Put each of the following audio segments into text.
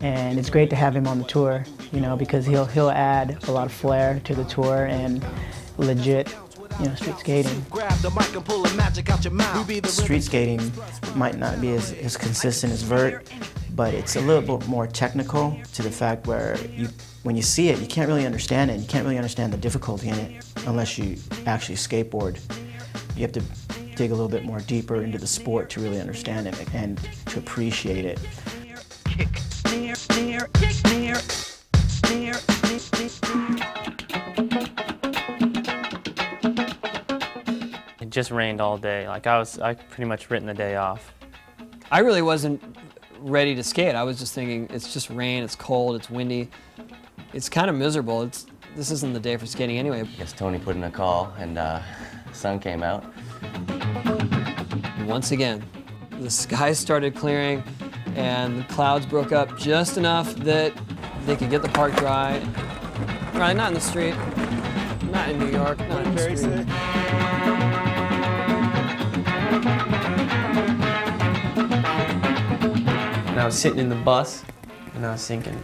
and it's great to have him on the tour, you know, because he'll he'll add a lot of flair to the tour and legit, you know, street skating. Street skating might not be as, as consistent as vert, but it's a little bit more technical to the fact where you when you see it, you can't really understand it. You can't really understand the difficulty in it unless you actually skateboard. You have to dig a little bit more deeper into the sport to really understand it and to appreciate it. It just rained all day. Like I was, I pretty much written the day off. I really wasn't ready to skate. I was just thinking, it's just rain, it's cold, it's windy. It's kind of miserable. It's, this isn't the day for skating anyway. I guess Tony put in a call and uh, sun came out. Once again, the sky started clearing and the clouds broke up just enough that they could get the park dry. Right, not in the street, not in New York, not in the street. And I was sitting in the bus and I was thinking,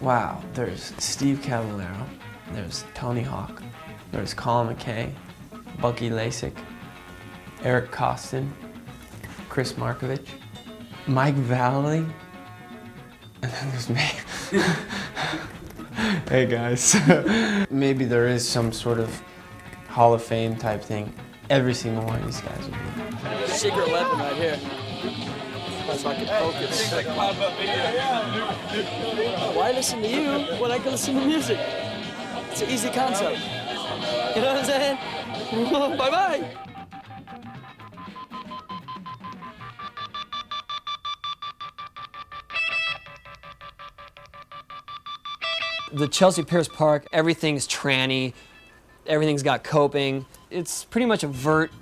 wow, there's Steve Caballero, there's Tony Hawk, there's Colin McKay, Bucky Lasek, Eric Koston, Chris Markovich, Mike Vallely, and then there's me. hey guys. Maybe there is some sort of Hall of Fame type thing. Every single one of these guys would be. Secret weapon right here. So I can focus. Why listen to you when I can listen to music? It's an easy concept. You know what I'm saying? bye bye. The Chelsea Piers Park, everything's tranny, everything's got coping. It's pretty much a vert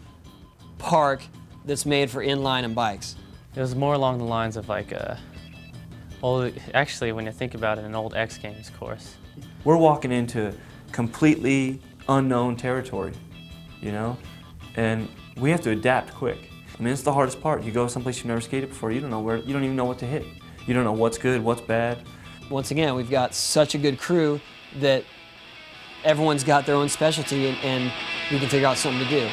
park that's made for inline and bikes. It was more along the lines of like a old. Actually, when you think about it, an old X Games course. We're walking into completely unknown territory, you know, and we have to adapt quick. I mean, it's the hardest part. You go someplace you've never skated before, you don't know where, you don't even know what to hit. You don't know what's good, what's bad. Once again, we've got such a good crew that everyone's got their own specialty and, and we can figure out something to do.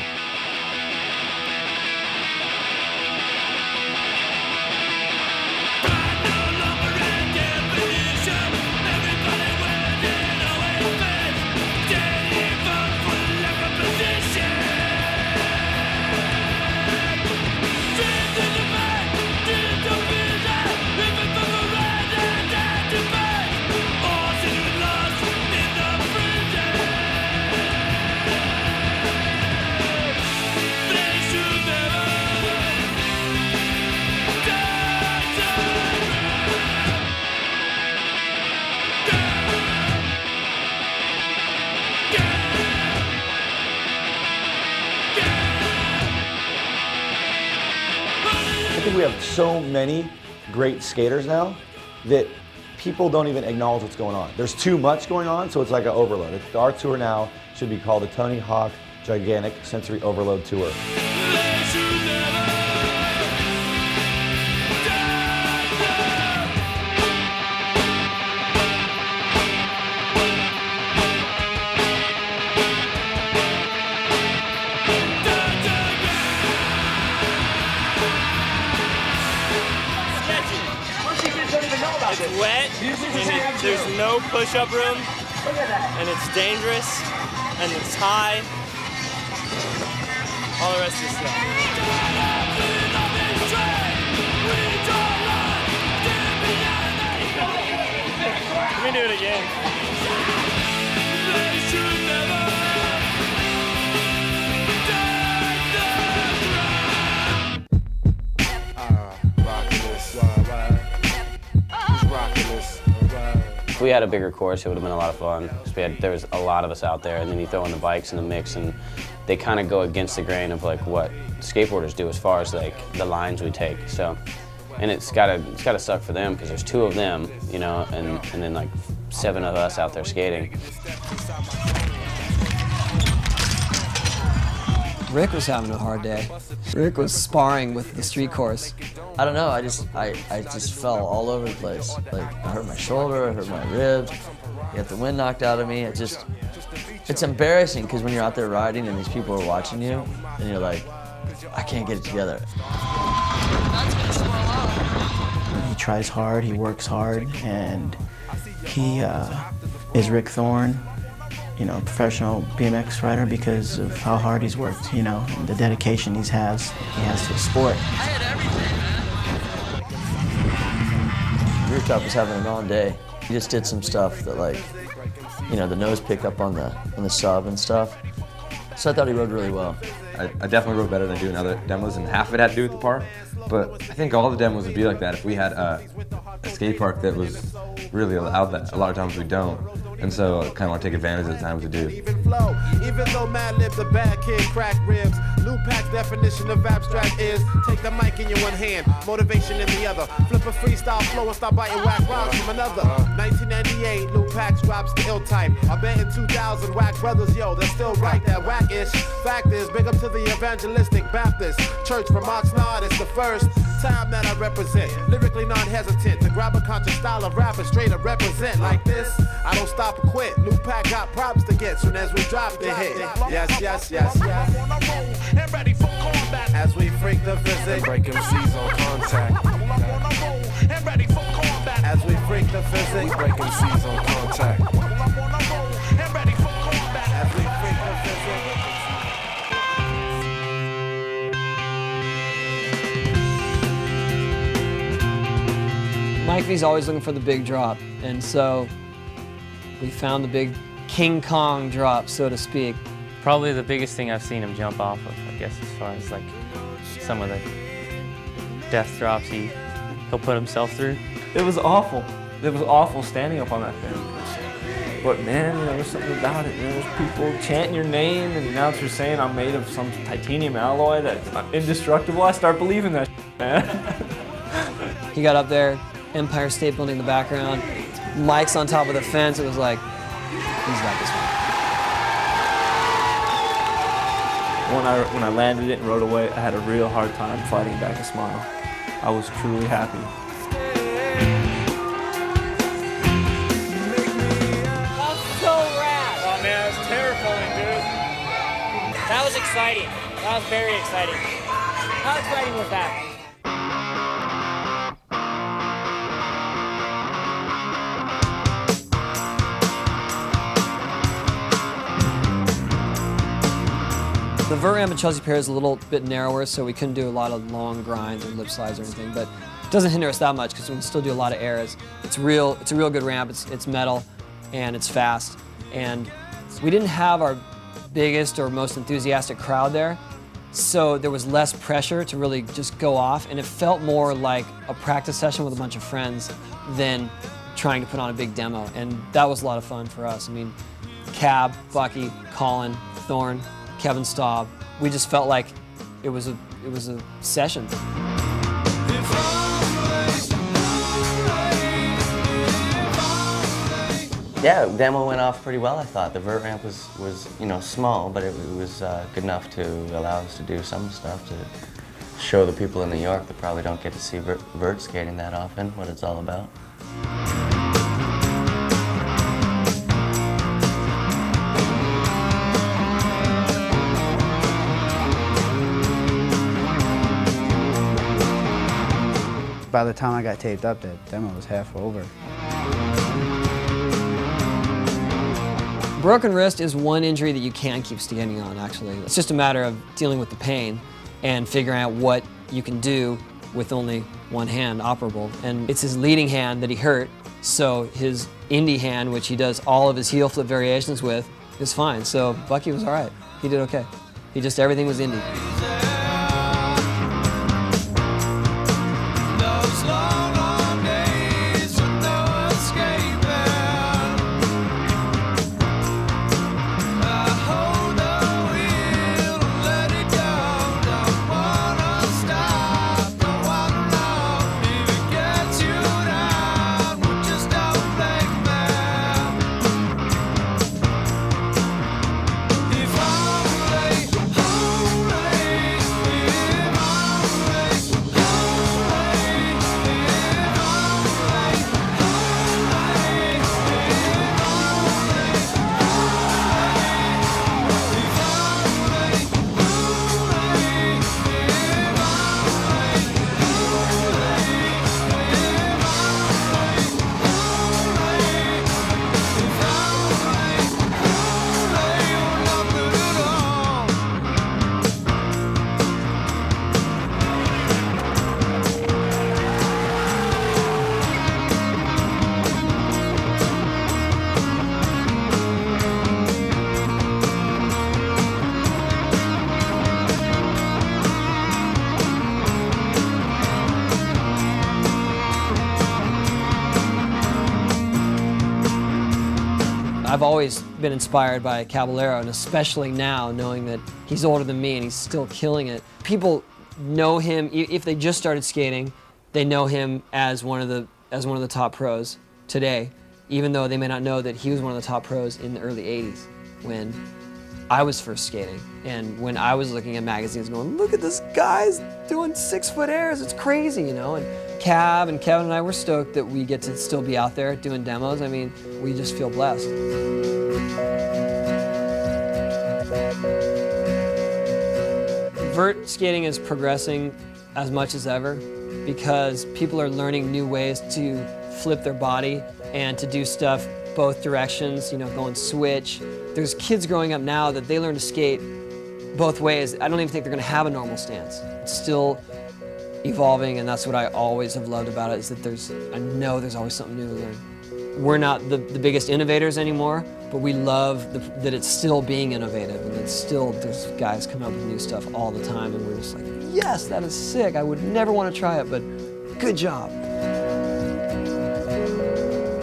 Many great skaters now that people don't even acknowledge what's going on. There's too much going on, so it's like an overload. Our tour now should be called the Tony Hawk Gigantic Sensory Overload Tour. It's wet, and it, there's no push-up room, and it's dangerous, and it's high. All the rest is stuff. Let me do it again. If we had a bigger course, it would have been a lot of fun. had, there was a lot of us out there, and then you throw in the bikes in the mix, and they kind of go against the grain of like what skateboarders do as far as like the lines we take. So, and it's gotta it's gotta suck for them because there's two of them, you know, and and then like seven of us out there skating. Rick was having a hard day. Rick was sparring with the street course. I don't know. I just I, I just fell all over the place. Like I hurt my shoulder, I hurt my ribs, I got the wind knocked out of me. It just it's embarrassing because when you're out there riding and these people are watching you, and you're like, I can't get it together. He tries hard, he works hard, and he uh, is Rick Thorne, you know, professional BMX rider because of how hard he's worked, you know, and the dedication he has he has to the sport. Rooftop was having an on day. He just did some stuff that like, you know, the nose pick up on the on the sub and stuff. So I thought he rode really well. I, I definitely rode better than doing other demos, and half of it had to do with the park. But I think all the demos would be like that if we had a, a skate park that was really allowed that. A lot of times we don't. And so I kind of want to take advantage of the time to do. Even flow, even though Madlib's a bad kid, crack ribs. Lootpack's definition of abstract is take the mic in your one hand, motivation in the other. Flip a freestyle flow and start biting whack rhymes from another. 1998, Lootpack's drops the ill type. I bet in 2000, whack brothers, yo, they're still right. That whack-ish fact is, big up to the evangelistic Baptist church from Oxnard. It's the first time that I represent. Lyrically non-hesitant to grab a conscious style of rap and straight up represent like this. I don't stop or quit. Pack got props to get soon as we drop the hit. Yes, yes, yes, yes. As we freak the physics, break MCs on contact. As we freak the physics, break MCs on contact. As we freak the physics. Mike V's always looking for the big drop, and so we found the big King Kong drop, so to speak. Probably the biggest thing I've seen him jump off of, I guess, as far as like some of the death drops he he'll put himself through. It was awful. It was awful standing up on that thing. But man, you know, there's something about it. There's people chanting your name and the announcer saying I'm made of some titanium alloy that's indestructible. I start believing that, man. He got up there, Empire State Building in the background, Mike's on top of the fence. It was like, he's got this one. When I when I landed it and rode away, I had a real hard time fighting back a smile. I was truly happy. so rad. Oh man, it was terrifying, dude. That was exciting. That was very exciting. How exciting was that? Vert ramp Chelsea Pier is a little bit narrower, so we couldn't do a lot of long grinds or lip slides or anything, but it doesn't hinder us that much because we can still do a lot of airs. It's real, it's a real good ramp, it's, it's metal, and it's fast. And we didn't have our biggest or most enthusiastic crowd there, so there was less pressure to really just go off, and it felt more like a practice session with a bunch of friends than trying to put on a big demo, and that was a lot of fun for us. I mean, Cab, Bucky, Colin, Thorne, Kevin Staub, we just felt like it was a it was a session. Yeah, demo went off pretty well. I thought the vert ramp was was you know small, but it, it was uh, good enough to allow us to do some stuff to show the people in New York that probably don't get to see vert, vert skating that often what it's all about. By the time I got taped up, that demo was half over. Broken wrist is one injury that you can keep standing on, actually. It's just a matter of dealing with the pain and figuring out what you can do with only one hand operable. And it's his leading hand that he hurt, so his indie hand, which he does all of his heel flip variations with, is fine. So Bucky was all right. He did okay. He just, everything was indie. I've always been inspired by Caballero, and especially now, knowing that he's older than me and he's still killing it. People know him if they just started skating. They know him as one of the as one of the top pros today, even though they may not know that he was one of the top pros in the early '80s when I was first skating, and when I was looking at magazines, going, "Look at this guy's doing six-foot airs! It's crazy," you know. And Cab and Kevin and I were stoked that we get to still be out there doing demos. I mean, we just feel blessed. Vert skating is progressing as much as ever because people are learning new ways to flip their body and to do stuff both directions, you know, going switch. There's kids growing up now that they learn to skate both ways. I don't even think they're gonna have a normal stance. It's still evolving and that's what I always have loved about it is that there's, I know there's always something new to learn. We're not the, the biggest innovators anymore, but we love the, that it's still being innovative and it's still, there's guys coming up with new stuff all the time and we're just like, yes, that is sick. I would never want to try it, but good job.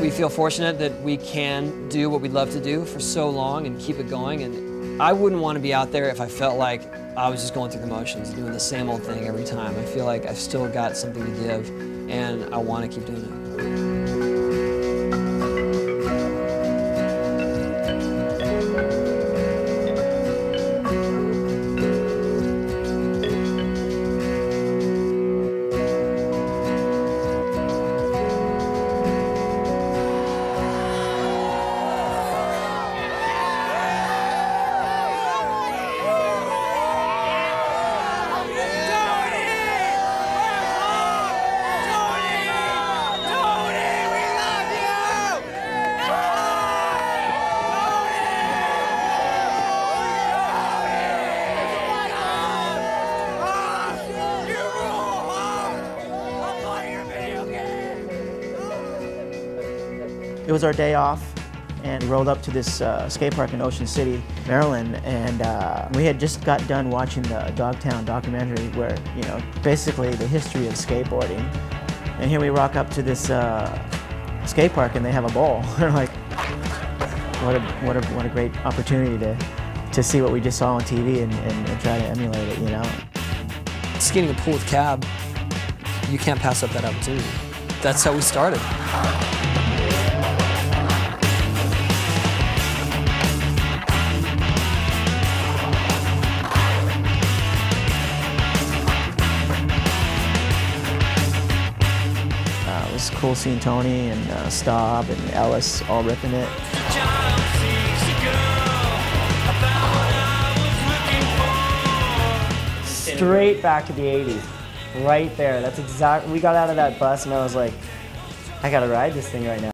We feel fortunate that we can do what we love to do for so long and keep it going. And I wouldn't want to be out there if I felt like I was just going through the motions, doing the same old thing every time. I feel like I've still got something to give and I want to keep doing it. It was our day off and rolled up to this uh, skate park in Ocean City, Maryland, and uh, we had just got done watching the Dogtown documentary where, you know, basically the history of skateboarding. And here we rock up to this uh, skate park and they have a bowl. We're like, what a, what a, what a great opportunity to, to see what we just saw on TV and, and, and try to emulate it, you know? Skating a pool with cab, you can't pass up that opportunity. That's how we started. Cool seeing Tony and uh, Staub and Ellis all ripping it. Straight back to the 80s. Right there. That's exactly, we got out of that bus and I was like, I gotta ride this thing right now.